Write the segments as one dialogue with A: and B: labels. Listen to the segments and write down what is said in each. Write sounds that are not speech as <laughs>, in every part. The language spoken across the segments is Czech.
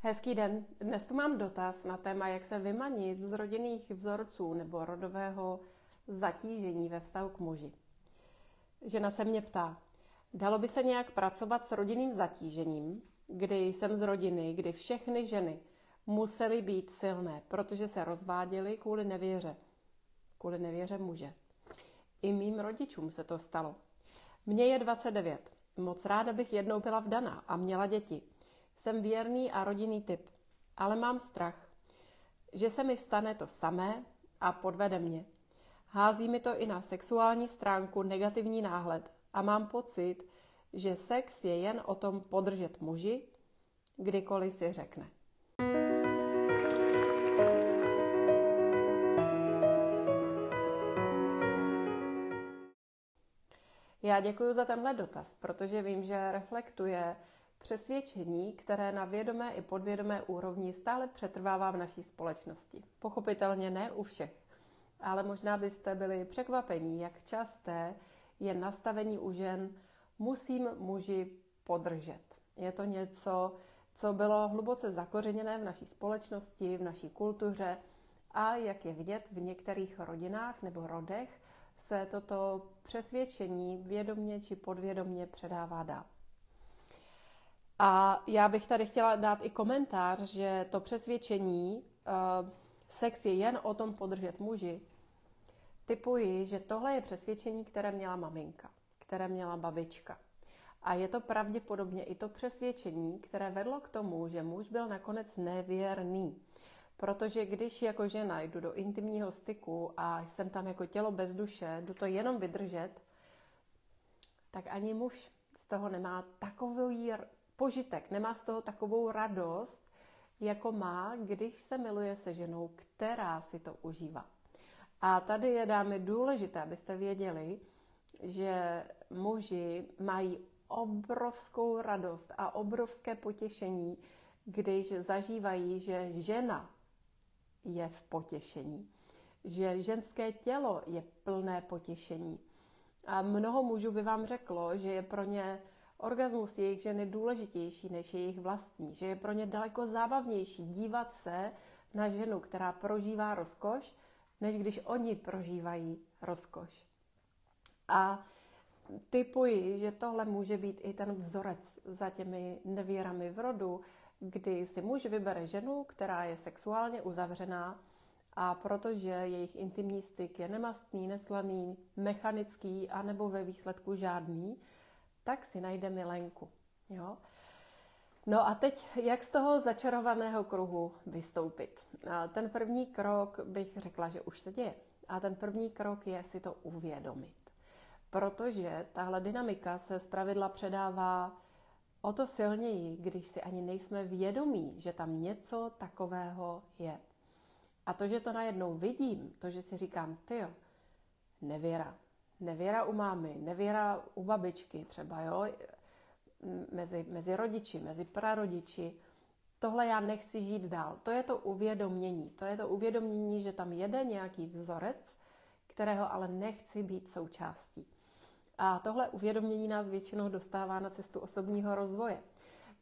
A: Hezký den. Dnes tu mám dotaz na téma, jak se vymanit z rodinných vzorců nebo rodového zatížení ve vztahu k muži. Žena se mě ptá, dalo by se nějak pracovat s rodinným zatížením, kdy jsem z rodiny, kdy všechny ženy musely být silné, protože se rozváděly kvůli nevěře. Kvůli nevěře muže. I mým rodičům se to stalo. Mně je 29. Moc ráda bych jednou byla vdaná a měla děti. Jsem věrný a rodinný typ, ale mám strach, že se mi stane to samé a podvede mě. Hází mi to i na sexuální stránku negativní náhled a mám pocit, že sex je jen o tom podržet muži, kdykoliv si řekne. Já děkuji za tenhle dotaz, protože vím, že reflektuje přesvědčení, které na vědomé i podvědomé úrovni stále přetrvává v naší společnosti. Pochopitelně ne u všech, ale možná byste byli překvapení, jak časté je nastavení u žen musím muži podržet. Je to něco, co bylo hluboce zakořeněné v naší společnosti, v naší kultuře a jak je vidět v některých rodinách nebo rodech, se toto přesvědčení vědomně či podvědomně předává dál. A já bych tady chtěla dát i komentář, že to přesvědčení, uh, sex je jen o tom podržet muži, typuji, že tohle je přesvědčení, které měla maminka, které měla babička. A je to pravděpodobně i to přesvědčení, které vedlo k tomu, že muž byl nakonec nevěrný. Protože když jako žena jdu do intimního styku a jsem tam jako tělo bez duše, jdu to jenom vydržet, tak ani muž z toho nemá takový požitek, nemá z toho takovou radost, jako má, když se miluje se ženou, která si to užívá. A tady je, dámy, důležité, abyste věděli, že muži mají obrovskou radost a obrovské potěšení, když zažívají, že žena je v potěšení, že ženské tělo je plné potěšení. A mnoho mužů by vám řeklo, že je pro ně orgasmus jejich ženy důležitější než jejich vlastní, že je pro ně daleko zábavnější dívat se na ženu, která prožívá rozkoš, než když oni prožívají rozkoš. A typuji, že tohle může být i ten vzorec za těmi nevěrami v rodu, kdy si muž vybere ženu, která je sexuálně uzavřená a protože jejich intimní styk je nemastný, neslaný, mechanický a nebo ve výsledku žádný, tak si najde milenku. Jo? No a teď, jak z toho začarovaného kruhu vystoupit? Ten první krok bych řekla, že už se děje. A ten první krok je si to uvědomit. Protože tahle dynamika se zpravidla předává o to silněji, když si ani nejsme vědomí, že tam něco takového je. A to, že to najednou vidím, to, že si říkám, ty nevěra, nevěra u mámy, nevěra u babičky třeba, jo, mezi, mezi rodiči, mezi prarodiči, tohle já nechci žít dál. To je to uvědomění. To je to uvědomění, že tam jede nějaký vzorec, kterého ale nechci být součástí. A tohle uvědomění nás většinou dostává na cestu osobního rozvoje.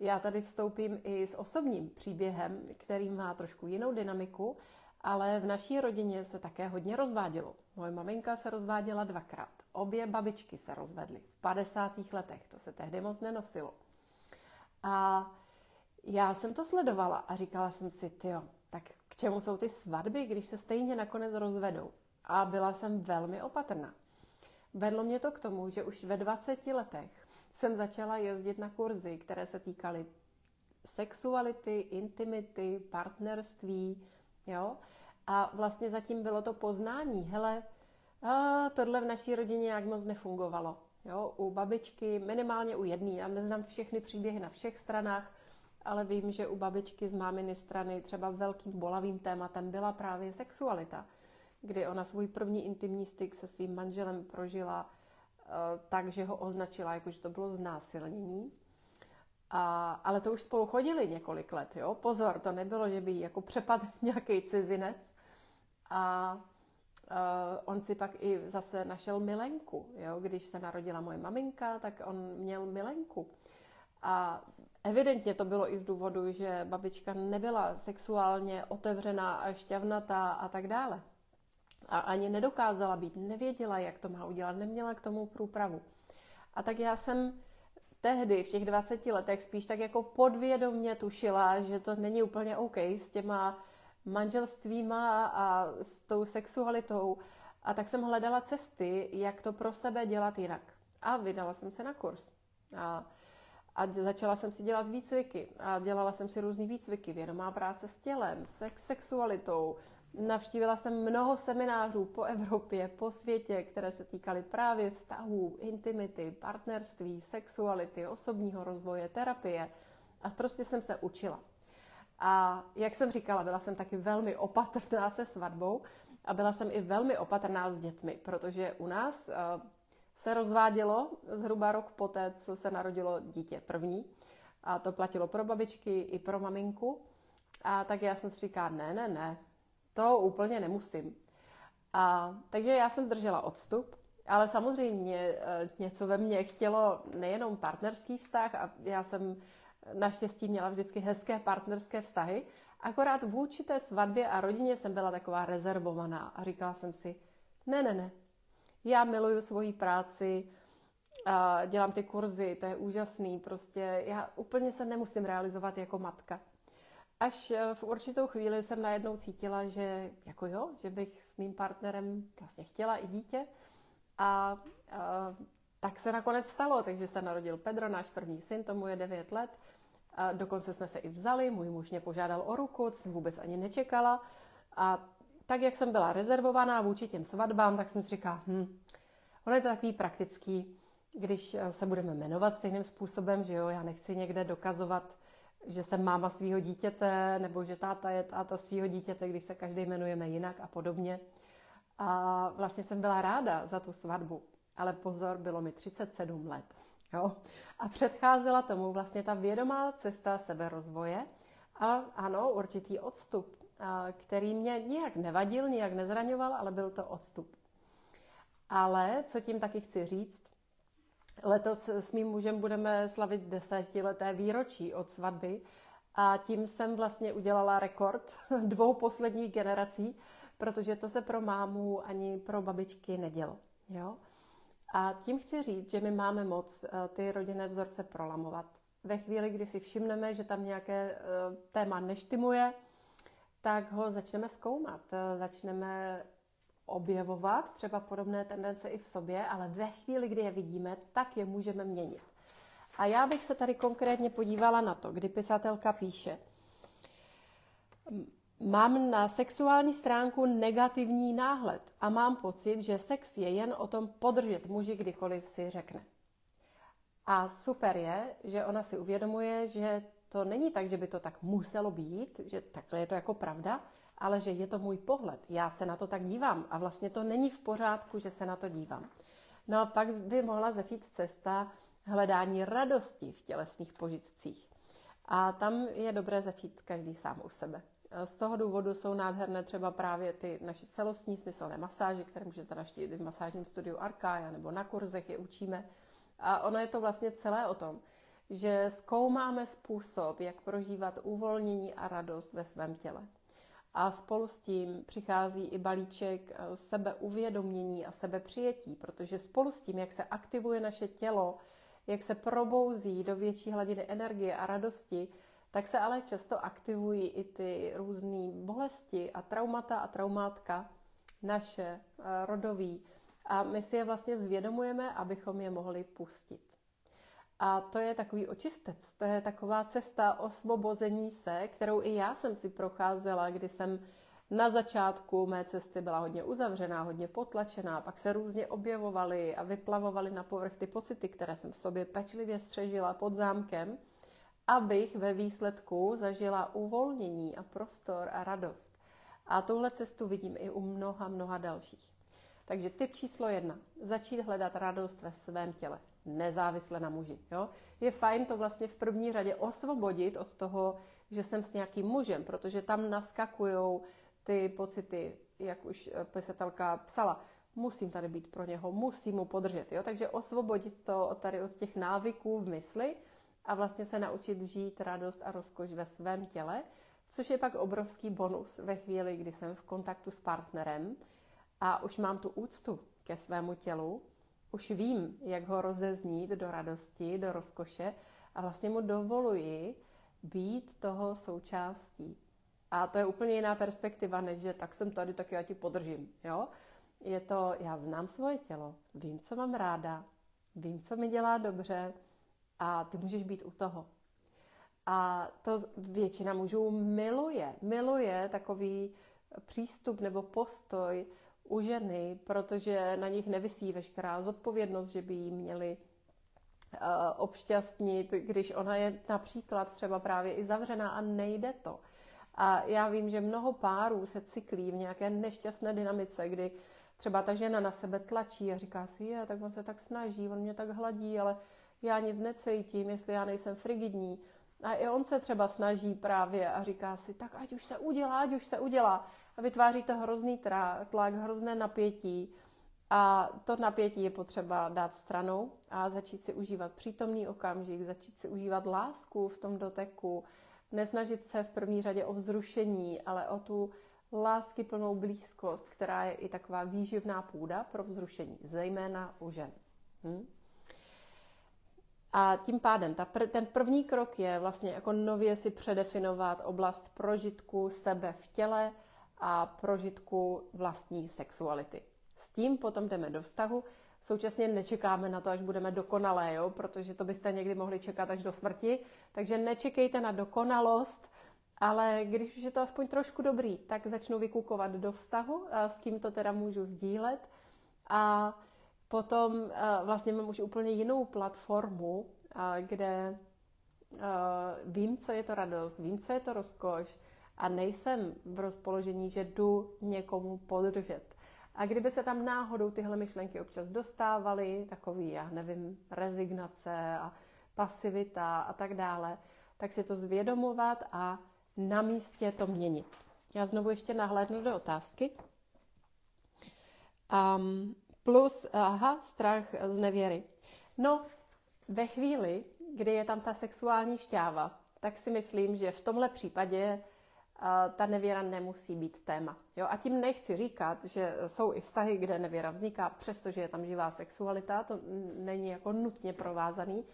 A: Já tady vstoupím i s osobním příběhem, který má trošku jinou dynamiku, ale v naší rodině se také hodně rozvádělo. Moje maminka se rozváděla dvakrát. Obě babičky se rozvedly v 50. letech, to se tehdy moc nenosilo. A já jsem to sledovala a říkala jsem si, jo, tak k čemu jsou ty svatby, když se stejně nakonec rozvedou? A byla jsem velmi opatrná. Vedlo mě to k tomu, že už ve 20 letech jsem začala jezdit na kurzy, které se týkaly sexuality, intimity, partnerství, jo. A vlastně zatím bylo to poznání, hele, a tohle v naší rodině nějak moc nefungovalo. Jo, u babičky, minimálně u jedné, já neznám všechny příběhy na všech stranách, ale vím, že u babičky z máminy strany třeba velkým bolavým tématem byla právě sexualita kdy ona svůj první intimní styk se svým manželem prožila uh, tak, že ho označila, jako že to bylo znásilnění. A, ale to už spolu chodili několik let, jo? Pozor, to nebylo, že by jako přepad <laughs> nějaký cizinec. A uh, on si pak i zase našel milenku, jo? Když se narodila moje maminka, tak on měl milenku. A evidentně to bylo i z důvodu, že babička nebyla sexuálně otevřená a šťavnatá a tak dále. A ani nedokázala být, nevěděla, jak to má udělat, neměla k tomu průpravu. A tak já jsem tehdy v těch 20 letech spíš tak jako podvědomně tušila, že to není úplně OK s těma manželstvíma a s tou sexualitou. A tak jsem hledala cesty, jak to pro sebe dělat jinak. A vydala jsem se na kurz. A, a začala jsem si dělat výcviky. A dělala jsem si různé výcviky, vědomá práce s tělem, sex, sexualitou, Navštívila jsem mnoho seminářů po Evropě, po světě, které se týkaly právě vztahů, intimity, partnerství, sexuality, osobního rozvoje, terapie. A prostě jsem se učila. A jak jsem říkala, byla jsem taky velmi opatrná se svatbou a byla jsem i velmi opatrná s dětmi, protože u nás eh, se rozvádělo zhruba rok poté, co se narodilo dítě první. A to platilo pro babičky i pro maminku. A tak já jsem si říkala, ne, ne, ne, to úplně nemusím. A, takže já jsem držela odstup, ale samozřejmě e, něco ve mně chtělo nejenom partnerský vztah a já jsem naštěstí měla vždycky hezké partnerské vztahy, akorát vůči té svatbě a rodině jsem byla taková rezervovaná a říkala jsem si, ne, ne, ne, já miluju svoji práci, dělám ty kurzy, to je úžasný, prostě já úplně se nemusím realizovat jako matka. Až eh, v určitou chvíli jsem najednou cítila, že jako jo, že bych s mým partnerem vlastně chtěla i dítě. A, a tak se nakonec stalo, takže se narodil Pedro, náš první syn, tomu je 9 let. Dokonce jsme se i vzali, můj muž mě požádal o ruku, to jsem vůbec ani nečekala. A tak, jak jsem byla rezervovaná vůči těm svatbám, tak jsem si říkala, hm, ono je to takový praktický, když eh, se budeme jmenovat stejným způsobem, že jo, já nechci někde dokazovat, že jsem máma svého dítěte, nebo že táta je táta svého dítěte, když se každý jmenujeme jinak a podobně. A vlastně jsem byla ráda za tu svatbu, ale pozor, bylo mi 37 let. Jo? A předcházela tomu vlastně ta vědomá cesta seberozvoje a ano, určitý odstup, který mě nijak nevadil, nijak nezraňoval, ale byl to odstup. Ale co tím taky chci říct, Letos s mým mužem budeme slavit desetileté výročí od svatby a tím jsem vlastně udělala rekord <laughs> dvou posledních generací, protože to se pro mámu ani pro babičky nedělo. Jo? A tím chci říct, že my máme moc eh, ty rodinné vzorce prolamovat. Ve chvíli, kdy si všimneme, že tam nějaké eh, téma neštimuje, tak ho začneme zkoumat. Eh, začneme objevovat třeba podobné tendence i v sobě, ale ve chvíli, kdy je vidíme, tak je můžeme měnit. A já bych se tady konkrétně podívala na to, kdy pisatelka píše, mám na sexuální stránku negativní náhled a mám pocit, že sex je jen o tom podržet muži, kdykoliv si řekne. A super je, že ona si uvědomuje, že to není tak, že by to tak muselo být, že takhle je to jako pravda, ale že je to můj pohled. Já se na to tak dívám a vlastně to není v pořádku, že se na to dívám. No a pak by mohla začít cesta hledání radosti v tělesných požitcích. A tam je dobré začít každý sám u sebe. Z toho důvodu jsou nádherné třeba právě ty naše celostní smyslné masáže, které můžete naštívit v masážním studiu Arkaja nebo na kurzech je učíme. A ono je to vlastně celé o tom, že zkoumáme způsob, jak prožívat uvolnění a radost ve svém těle. A spolu s tím přichází i balíček eh, sebeuvědomění a sebepřijetí, protože spolu s tím, jak se aktivuje naše tělo, jak se probouzí do větší hladiny energie a radosti, tak se ale často aktivují i ty různé bolesti a traumata a traumátka naše, eh, rodový. A my si je vlastně zvědomujeme, abychom je mohli pustit. A to je takový očistec, to je taková cesta osvobození se, kterou i já jsem si procházela, kdy jsem na začátku mé cesty byla hodně uzavřená, hodně potlačená, pak se různě objevovaly a vyplavovaly na povrch ty pocity, které jsem v sobě pečlivě střežila pod zámkem, abych ve výsledku zažila uvolnění a prostor a radost. A touhle cestu vidím i u mnoha, mnoha dalších. Takže typ číslo jedna. Začít hledat radost ve svém těle nezávisle na muži. Jo? Je fajn to vlastně v první řadě osvobodit od toho, že jsem s nějakým mužem, protože tam naskakují ty pocity, jak už eh, pisatelka psala, musím tady být pro něho, musím mu podržet. Jo? Takže osvobodit to tady od těch návyků v mysli a vlastně se naučit žít radost a rozkoš ve svém těle, což je pak obrovský bonus ve chvíli, kdy jsem v kontaktu s partnerem a už mám tu úctu ke svému tělu, už vím, jak ho rozeznít do radosti, do rozkoše a vlastně mu dovoluji být toho součástí. A to je úplně jiná perspektiva, než že tak jsem tady, tak já ti podržím. Jo? Je to, já znám svoje tělo, vím, co mám ráda, vím, co mi dělá dobře a ty můžeš být u toho. A to většina mužů miluje. Miluje takový přístup nebo postoj u ženy, protože na nich nevisí veškerá zodpovědnost, že by jí měli uh, obšťastnit, když ona je například třeba právě i zavřená a nejde to. A já vím, že mnoho párů se cyklí v nějaké nešťastné dynamice, kdy třeba ta žena na sebe tlačí a říká si, je, tak on se tak snaží, on mě tak hladí, ale já nic necítím, jestli já nejsem frigidní. A i on se třeba snaží právě a říká si, tak ať už se udělá, ať už se udělá. A vytváří to hrozný tlak, hrozné napětí. A to napětí je potřeba dát stranou a začít si užívat přítomný okamžik, začít si užívat lásku v tom doteku, nesnažit se v první řadě o vzrušení, ale o tu lásky plnou blízkost, která je i taková výživná půda pro vzrušení, zejména u žen. Hm? A tím pádem ta pr- ten první krok je vlastně jako nově si předefinovat oblast prožitku sebe v těle a prožitku vlastní sexuality. S tím potom jdeme do vztahu. Současně nečekáme na to, až budeme dokonalé, jo? protože to byste někdy mohli čekat až do smrti. Takže nečekejte na dokonalost, ale když už je to aspoň trošku dobrý, tak začnu vykukovat do vztahu, a s kým to teda můžu sdílet. A Potom uh, vlastně mám už úplně jinou platformu, uh, kde uh, vím, co je to radost, vím, co je to rozkoš a nejsem v rozpoložení, že jdu někomu podržet. A kdyby se tam náhodou tyhle myšlenky občas dostávaly, takový, já nevím, rezignace a pasivita a tak dále, tak si to zvědomovat a na místě to měnit. Já znovu ještě nahlédnu do otázky. Um, Plus, aha, strach z nevěry. No, ve chvíli, kdy je tam ta sexuální šťáva, tak si myslím, že v tomhle případě uh, ta nevěra nemusí být téma. Jo? A tím nechci říkat, že jsou i vztahy, kde nevěra vzniká, přestože je tam živá sexualita, to není jako nutně provázaný,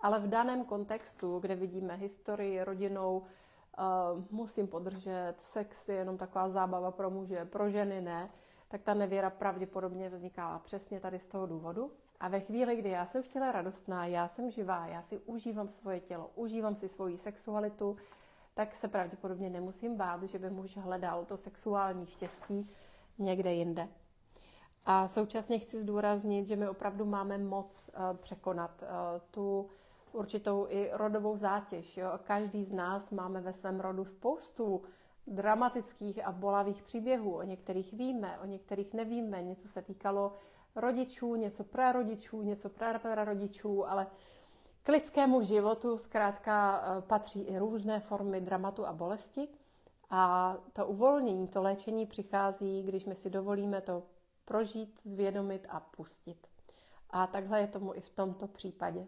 A: ale v daném kontextu, kde vidíme historii rodinou, uh, musím podržet, sex je jenom taková zábava pro muže, pro ženy ne, tak ta nevěra pravděpodobně vznikala přesně tady z toho důvodu. A ve chvíli, kdy já jsem v těle radostná, já jsem živá, já si užívám svoje tělo, užívám si svoji sexualitu, tak se pravděpodobně nemusím bát, že by muž hledal to sexuální štěstí někde jinde. A současně chci zdůraznit, že my opravdu máme moc uh, překonat uh, tu určitou i rodovou zátěž. Jo? Každý z nás máme ve svém rodu spoustu dramatických a bolavých příběhů. O některých víme, o některých nevíme. Něco se týkalo rodičů, něco prarodičů, něco prarodičů, ale k lidskému životu zkrátka eh, patří i různé formy dramatu a bolesti. A to uvolnění, to léčení přichází, když my si dovolíme to prožít, zvědomit a pustit. A takhle je tomu i v tomto případě.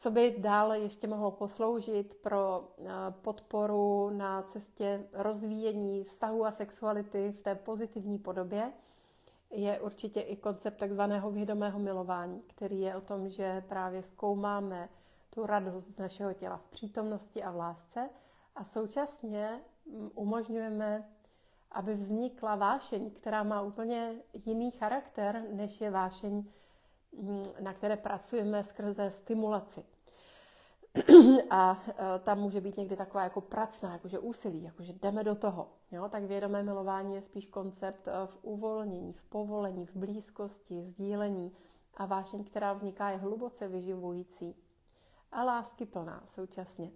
A: Co by dál ještě mohlo posloužit pro eh, podporu na cestě rozvíjení vztahu a sexuality v té pozitivní podobě, je určitě i koncept takzvaného vědomého milování, který je o tom, že právě zkoumáme tu radost z našeho těla v přítomnosti a v lásce a současně mm, umožňujeme, aby vznikla vášeň, která má úplně jiný charakter, než je vášeň na které pracujeme skrze stimulaci. <clears throat> A e, tam může být někdy taková jako pracná, jakože úsilí, jakože jdeme do toho. Jo? Tak vědomé milování je spíš koncept e, v uvolnění, v povolení, v blízkosti, sdílení a vášeň, která vzniká, je hluboce vyživující a lásky plná současně.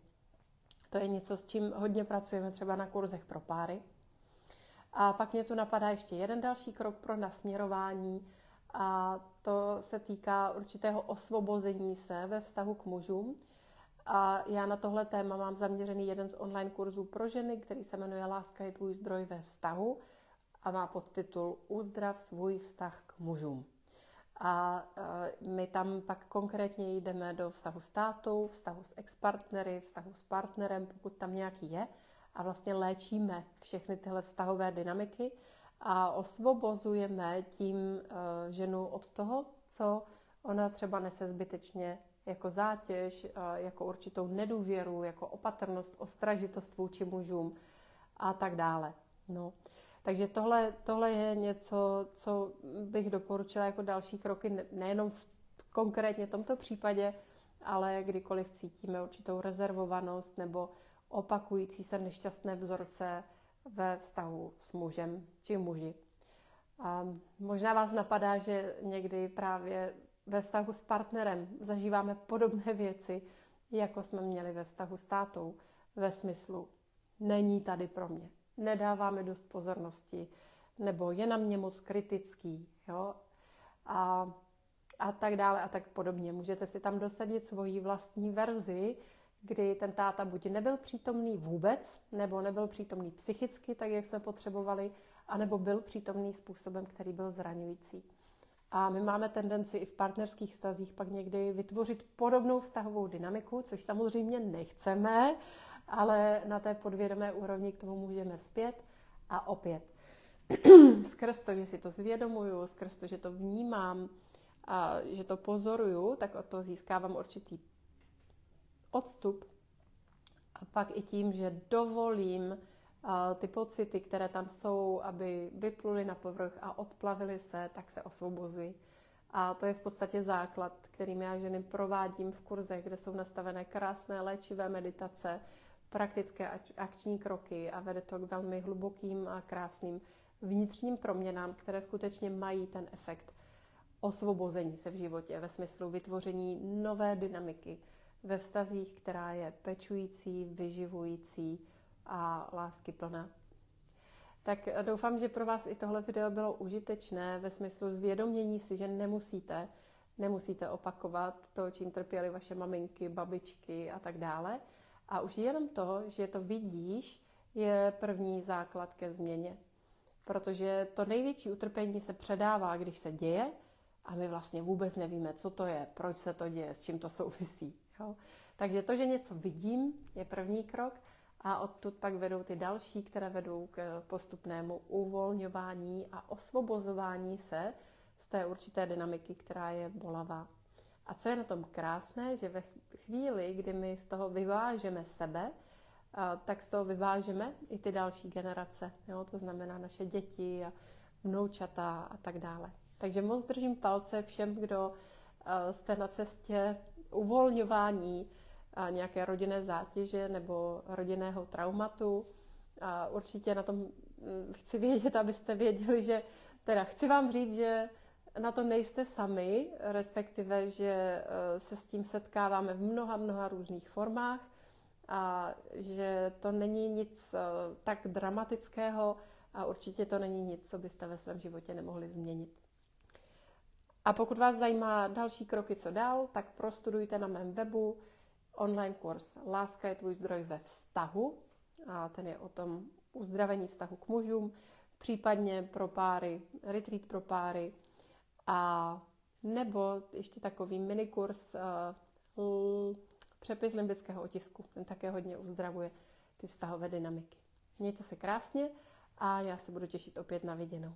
A: To je něco, s čím hodně pracujeme třeba na kurzech pro páry. A pak mě tu napadá ještě jeden další krok pro nasměrování a to se týká určitého osvobození se ve vztahu k mužům. A já na tohle téma mám zaměřený jeden z online kurzů pro ženy, který se jmenuje Láska je tvůj zdroj ve vztahu a má podtitul Uzdrav svůj vztah k mužům. A my tam pak konkrétně jdeme do vztahu s tátou, vztahu s ex-partnery, vztahu s partnerem, pokud tam nějaký je. A vlastně léčíme všechny tyhle vztahové dynamiky a osvobozujeme tím ženu od toho, co ona třeba nese zbytečně jako zátěž, jako určitou nedůvěru, jako opatrnost, ostražitost vůči mužům a tak dále. No. Takže tohle, tohle je něco, co bych doporučila jako další kroky, nejenom v konkrétně tomto případě, ale kdykoliv cítíme určitou rezervovanost nebo opakující se nešťastné vzorce ve vztahu s mužem či muži. A možná vás napadá, že někdy právě ve vztahu s partnerem zažíváme podobné <laughs> věci, jako jsme měli ve vztahu s tátou, ve smyslu není tady pro mě, nedáváme dost pozornosti, nebo je na mě moc kritický, jo? A, a tak dále a tak podobně. Můžete si tam dosadit svoji vlastní verzi, kdy ten táta buď nebyl přítomný vůbec, nebo nebyl přítomný psychicky, tak jak jsme potřebovali, anebo byl přítomný způsobem, který byl zraňující. A my máme tendenci i v partnerských vztazích pak někdy vytvořit podobnou vztahovou dynamiku, což samozřejmě nechceme, ale na té podvědomé úrovni k tomu můžeme zpět a opět. <clears throat> skrz to, že si to zvědomuju, skrz to, že to vnímám, a že to pozoruju, tak o to získávám určitý odstup. A pak i tím, že dovolím ty pocity, které tam jsou, aby vypluly na povrch a odplavily se, tak se osvobozují. A to je v podstatě základ, kterým já ženy provádím v kurzech, kde jsou nastavené krásné léčivé meditace, praktické akční kroky a vede to k velmi hlubokým a krásným vnitřním proměnám, které skutečně mají ten efekt osvobození se v životě ve smyslu vytvoření nové dynamiky ve vztazích, která je pečující, vyživující, a lásky plná. Tak doufám, že pro vás i tohle video bylo užitečné ve smyslu zvědomění si, že nemusíte, nemusíte opakovat to, čím trpěly vaše maminky, babičky a tak dále. A už jenom to, že to vidíš, je první základ ke změně. Protože to největší utrpení se předává, když se děje a my vlastně vůbec nevíme, co to je, proč se to děje, s čím to souvisí. Jo? Takže to, že něco vidím, je první krok a odtud pak vedou ty další, které vedou k postupnému uvolňování a osvobozování se z té určité dynamiky, která je bolavá. A co je na tom krásné, že ve chvíli, kdy my z toho vyvážeme sebe, tak z toho vyvážeme i ty další generace. Jo? To znamená naše děti a vnoučata a tak dále. Takže moc držím palce všem, kdo jste na cestě uvolňování nějaké rodinné zátěže nebo rodinného traumatu. A určitě na tom mm, chci vědět, abyste věděli, že teda chci vám říct, že na to nejste sami, respektive, že e, se s tím setkáváme v mnoha, mnoha různých formách a že to není nic e, tak dramatického a určitě to není nic, co byste ve svém životě nemohli změnit. A pokud vás zajímá další kroky, co dál, tak prostudujte na mém webu online kurz Láska je tvůj zdroj ve vztahu. A ten je o tom uzdravení vztahu k mužům, případně pro páry, retreat pro páry a nebo ještě takový minikurs uh, přepis limbického otisku. Ten také hodně uzdravuje ty vztahové dynamiky. Mějte se krásně a já se budu těšit opět na viděnou.